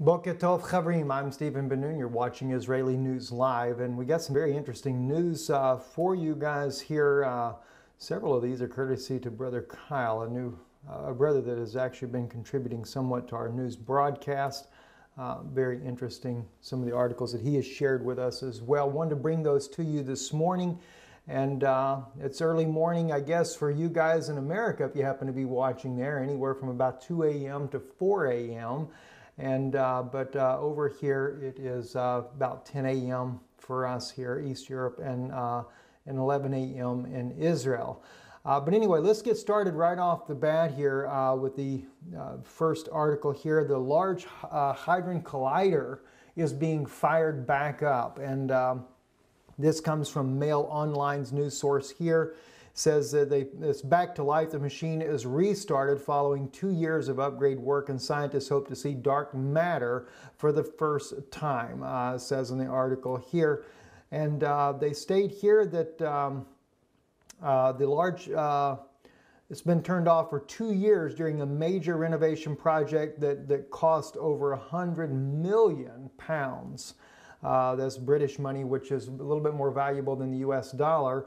Boker Tov Chavrim, I'm Stephen Ben-Nun. You're watching Israeli News Live, and we got some very interesting news uh, for you guys here. Uh, several of these are courtesy to Brother Kyle, a new uh, a brother that has actually been contributing somewhat to our news broadcast. Uh, very interesting, some of the articles that he has shared with us as well. Wanted to bring those to you this morning. And uh, it's early morning, I guess, for you guys in America if you happen to be watching there, anywhere from about 2 a.m. to 4 a.m. And uh, but uh, over here it is uh, about 10 a.m. for us here, East Europe, and uh, and 11 a.m. in Israel. Uh, but anyway, let's get started right off the bat here with the first article here. The Large Hadron Collider is being fired back up, and um, this comes from Mail Online's news source here. Says that they, it's back to life. The machine is restarted following two years of upgrade work, and scientists hope to see dark matter for the first time, uh, says in the article here. And uh, they state here that um, uh, the large uh, it's been turned off for two years during a major renovation project that, that cost over a hundred million pounds. Uh, that's British money, which is a little bit more valuable than the US dollar.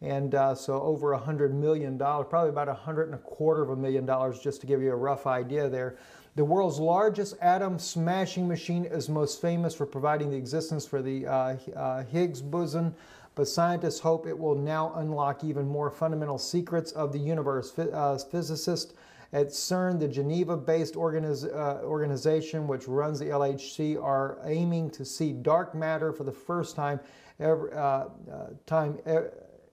And uh, so over a hundred million dollars, probably about a hundred and a quarter of a million dollars, just to give you a rough idea there. The world's largest atom smashing machine is most famous for providing the existence for the uh, uh Higgs boson, but scientists hope it will now unlock even more fundamental secrets of the universe. Uh, physicists at CERN, the Geneva-based organiz uh, organization which runs the LHC, are aiming to see dark matter for the first time ever, uh, uh, time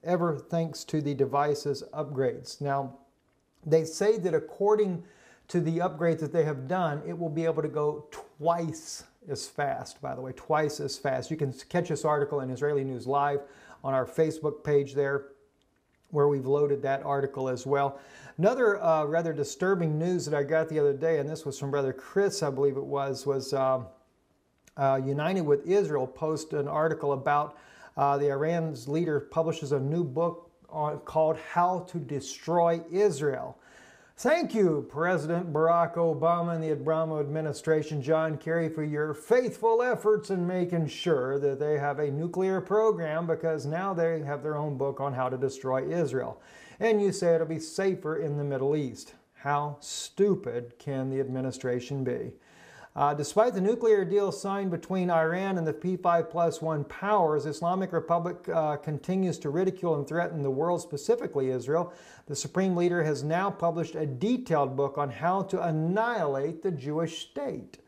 ever thanks to the device's upgrades. Now, they say that according to the upgrades that they have done, it will be able to go twice as fast, by the way, twice as fast. You can catch this article in Israeli News Live on our Facebook page there where we've loaded that article as well. Another uh, rather disturbing news that I got the other day, and this was from Brother Chris, I believe it was, was uh, uh, United with Israel posted an article about uh, the Iran's leader publishes a new book on, called How to Destroy Israel. Thank you, President Barack Obama and the Obama administration, John Kerry, for your faithful efforts in making sure that they have a nuclear program because now they have their own book on how to destroy Israel. And you say it'll be safer in the Middle East. How stupid can the administration be? Uh, despite the nuclear deal signed between Iran and the P5 plus one powers, Islamic Republic uh, continues to ridicule and threaten the world, specifically Israel. The Supreme Leader has now published a detailed book on how to annihilate the Jewish state.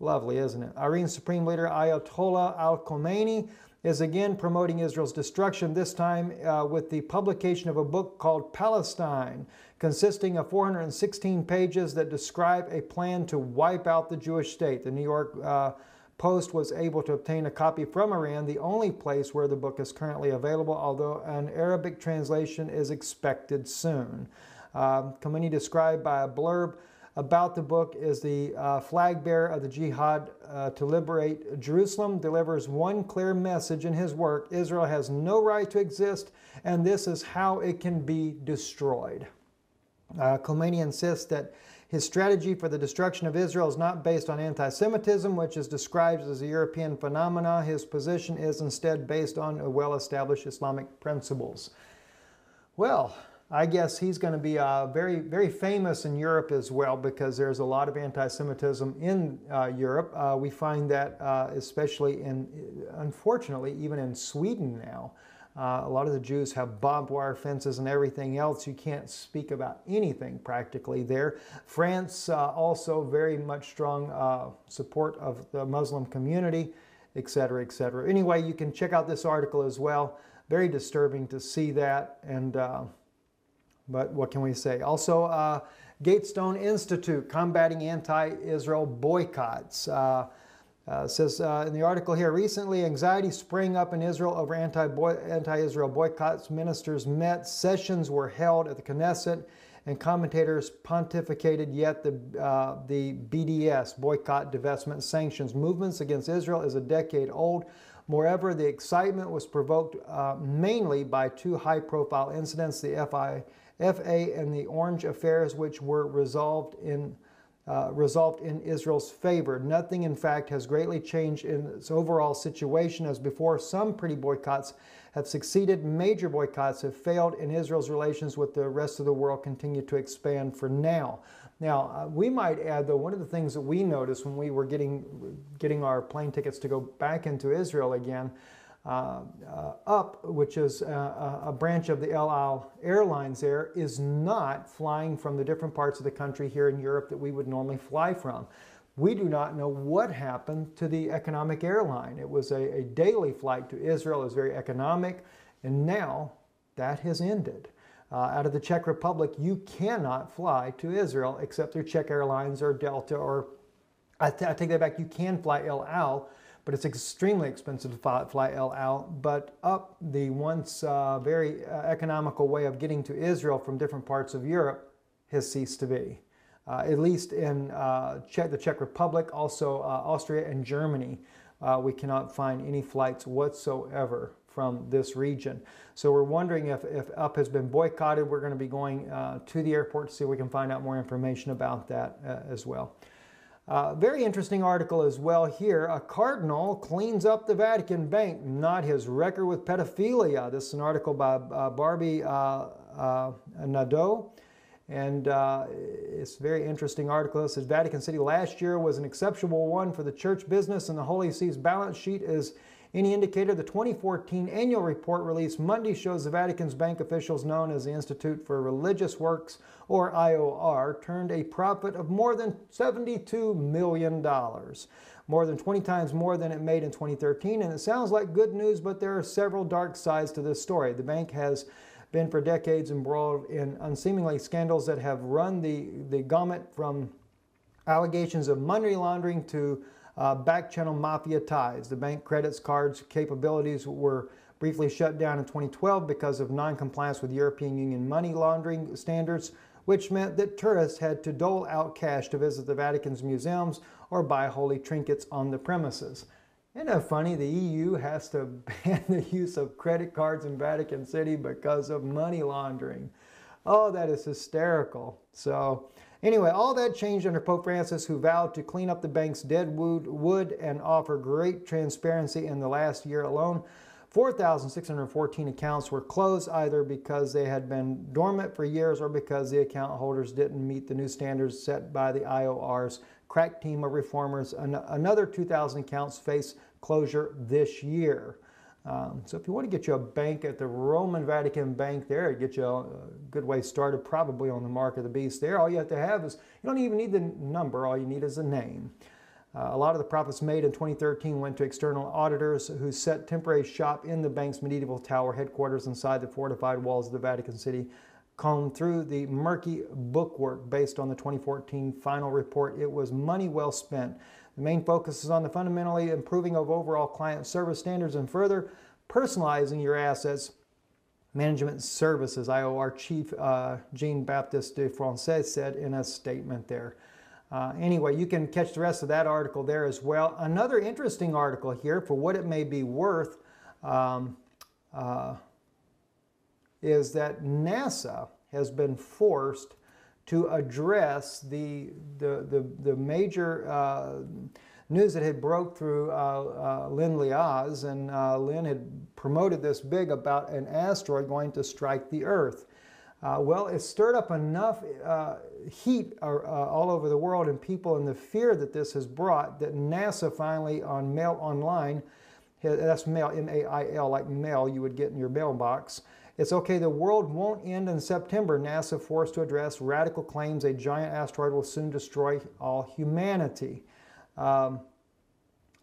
Lovely, isn't it? Iran's Supreme Leader Ayatollah Al Khomeini is again promoting Israel's destruction, this time uh, with the publication of a book called Palestine, consisting of 416 pages that describe a plan to wipe out the Jewish state. The New York uh, Post was able to obtain a copy from Iran, the only place where the book is currently available, although an Arabic translation is expected soon. Uh, Khomeini described by a blurb about the book is the uh, flag bearer of the jihad uh, to liberate Jerusalem, delivers one clear message in his work Israel has no right to exist, and this is how it can be destroyed. Uh, Khomeini insists that his strategy for the destruction of Israel is not based on anti Semitism, which is described as a European phenomenon. His position is instead based on well established Islamic principles. Well, I guess he's going to be uh, very, very famous in Europe as well because there's a lot of anti-Semitism in uh, Europe. Uh, we find that uh, especially in, unfortunately, even in Sweden now. Uh, a lot of the Jews have barbed wire fences and everything else. You can't speak about anything practically there. France uh, also very much strong support of the Muslim community, etc., etc. Anyway, you can check out this article as well. Very disturbing to see that and but what can we say? Also, uh, Gatestone Institute combating anti-Israel boycotts. Uh, uh, says uh, in the article here, recently anxiety sprang up in Israel over anti-Israel boycotts. Ministers met, sessions were held at the Knesset, and commentators pontificated. Yet the uh, the BDS boycott, divestment, sanctions movements against Israel is a decade old. Moreover, the excitement was provoked uh, mainly by two high-profile incidents: the FI FA and the Orange affairs, which were resolved in uh, resolved in Israel's favor. Nothing, in fact, has greatly changed in its overall situation as before. Some pretty boycotts have succeeded, major boycotts have failed, and Israel's relations with the rest of the world continue to expand for now. Now, uh, we might add, though, one of the things that we noticed when we were getting, getting our plane tickets to go back into Israel again Uh, uh, up, which is a, a, branch of the El Al Airlines there, is not flying from the different parts of the country here in Europe that we would normally fly from. We do not know what happened to the economic airline. It was a, a daily flight to Israel, it was very economic, and now that has ended. Uh, out of the Czech Republic, you cannot fly to Israel except through Czech Airlines or Delta or I, take that back, you can fly El Al, but it's extremely expensive to fly, fly El Al. But UP the once uh, very uh, economical way of getting to Israel from different parts of Europe has ceased to be. Uh, at least in uh, Czech, the Czech Republic, also uh, Austria and Germany, uh, we cannot find any flights whatsoever from this region. So we're wondering if, if UP has been boycotted. We're going to be going to the airport to see if we can find out more information about that as well. Uh, very interesting article as well here. A cardinal cleans up the Vatican Bank, not his record with pedophilia. This is an article by uh, Barbie uh, uh Nadeau. And uh, it's a very interesting article. It says Vatican City last year was an exceptional one for the church business, and the Holy See's balance sheet is any indicator, the 2014 annual report released Monday shows the Vatican's bank officials, known as the Institute for Religious Works, or IOR, turned a profit of more than $72 million. More than 20 times more than it made in 2013. And it sounds like good news, but there are several dark sides to this story. The bank has been for decades embroiled in unseemly scandals that have run the, the gamut from allegations of money laundering to uh, back channel mafia ties. The bank credits cards capabilities were briefly shut down in 2012 because of non-compliance with European Union money laundering standards, which meant that tourists had to dole out cash to visit the Vatican's museums or buy holy trinkets on the premises. Isn't it funny? The EU has to ban the use of credit cards in Vatican City because of money laundering. Oh, that is hysterical. So, Anyway, all that changed under Pope Francis, who vowed to clean up the bank's dead wood, and offer great transparency in the last year alone. 4,614 accounts were closed either because they had been dormant for years or because the account holders didn't meet the new standards set by the IOR's crack team of reformers. An another 2,000 accounts face closure this year. Um, so if you want to get you a bank at the Roman Vatican Bank there, it get you a, good way started probably on the mark of the beast there. All you have to have is, you don't even need the number, all you need is a name. Uh, a lot of the profits made in 2013 went to external auditors who set temporary shop in the bank's medieval tower headquarters inside the fortified walls of the Vatican City, combed through the murky bookwork based on the 2014 final report. It was money well spent. The main focus is on the fundamentally improving of overall client service standards and further personalizing your assets. Management Services, IOR Chief uh, Jean Baptiste de Franssu said in a statement there. Uh, anyway, you can catch the rest of that article there as well. Another interesting article here, for what it may be worth, um, uh, is that NASA has been forced to address the, the, the, the major uh, news that had broke through uh, uh, Lynn Liaz, and uh, Lynn had promoted this big about an asteroid going to strike the Earth. Uh, well, it stirred up enough uh, heat all over the world and people and the fear that this has brought that NASA finally on Mail Online, that's mail, M-A-I-L, like mail you would get in your mailbox, it's okay, the world won't end in September. NASA forced to address radical claims a giant asteroid will soon destroy all humanity. Um,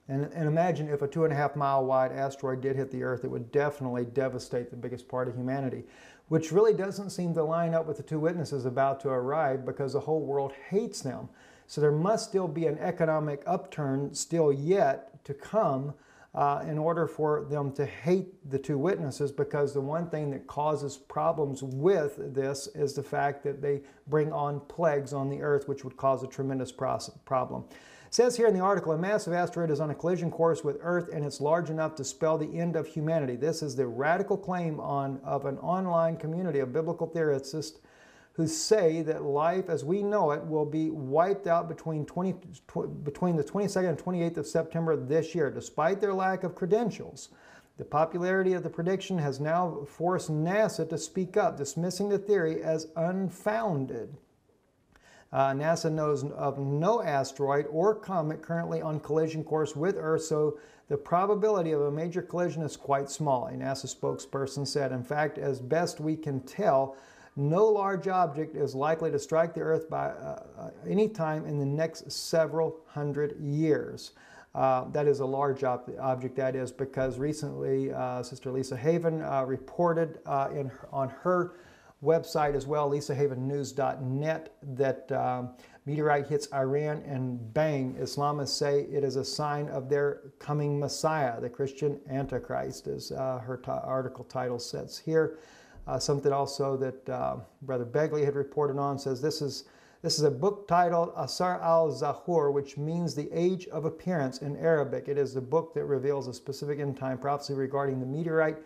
and, and, imagine if a two and a half mile wide asteroid did hit the Earth, it would definitely devastate the biggest part of humanity, which really doesn't seem to line up with the two witnesses about to arrive because the whole world hates them. So there must still be an economic upturn still yet to come uh, in order for them to hate the two witnesses because the one thing that causes problems with this is the fact that they bring on plagues on the earth, which would cause a tremendous problem. It says here in the article, a massive asteroid is on a collision course with Earth and it's large enough to spell the end of humanity. This is the radical claim on, of an online community of biblical theorists who say that life as we know it will be wiped out between, 20, tw- between the 22nd and 28th of September this year, despite their lack of credentials. The popularity of the prediction has now forced NASA to speak up, dismissing the theory as unfounded. Uh, NASA knows of no asteroid or comet currently on collision course with Earth, so the probability of a major collision is quite small, a NASA spokesperson said. In fact, as best we can tell, no large object is likely to strike the Earth by uh, uh any time in the next several hundred years. Uh, that is a large ob- object, that is, because recently uh, Sister Lisa Haven uh, reported uh, in, on her website as well, lisahavennews.net, that um, meteorite hits Iran and bang, Islamists say it is a sign of their coming Messiah, the Christian Antichrist, as her article title says here. Uh, something also that uh, Brother Begley had reported on says this is this is a book titled Asar al Zahur, which means the age of appearance in Arabic. It is the book that reveals a specific end time prophecy regarding the meteorite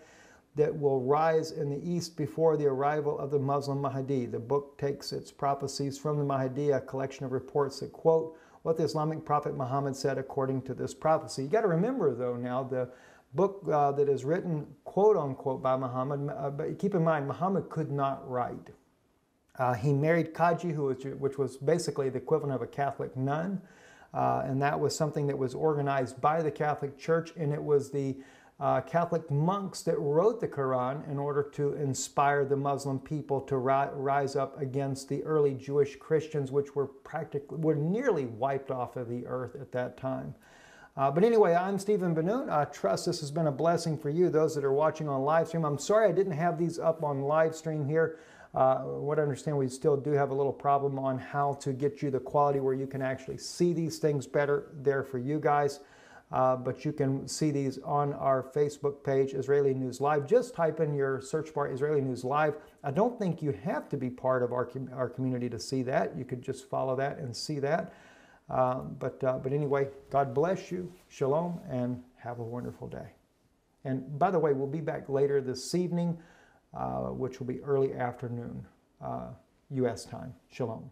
that will rise in the east before the arrival of the Muslim Mahdi. The book takes its prophecies from the Mahdi, a collection of reports that quote what the Islamic prophet Muhammad said according to this prophecy. You got to remember, though, now the book uh, that is written quote unquote by Muhammad, uh, but keep in mind, Muhammad could not write. Uh, he married Kaji, who was, which was basically the equivalent of a Catholic nun. Uh, and that was something that was organized by the Catholic Church, and it was the uh, Catholic monks that wrote the Quran in order to inspire the Muslim people to ri- rise up against the early Jewish Christians, which were practically were nearly wiped off of the earth at that time. Uh, but anyway, I'm Stephen Ben-Nun. I trust this has been a blessing for you, those that are watching on live stream. I'm sorry I didn't have these up on live stream here. Uh, what I understand, we still do have a little problem on how to get you the quality where you can actually see these things better there for you guys. Uh, but you can see these on our Facebook page, Israeli News Live. Just type in your search bar, Israeli News Live. I don't think you have to be part of our, com- our community to see that. You could just follow that and see that. Uh, but, uh, but anyway, God bless you. Shalom and have a wonderful day. And by the way, we'll be back later this evening, uh, which will be early afternoon, U.S. Uh, time. Shalom.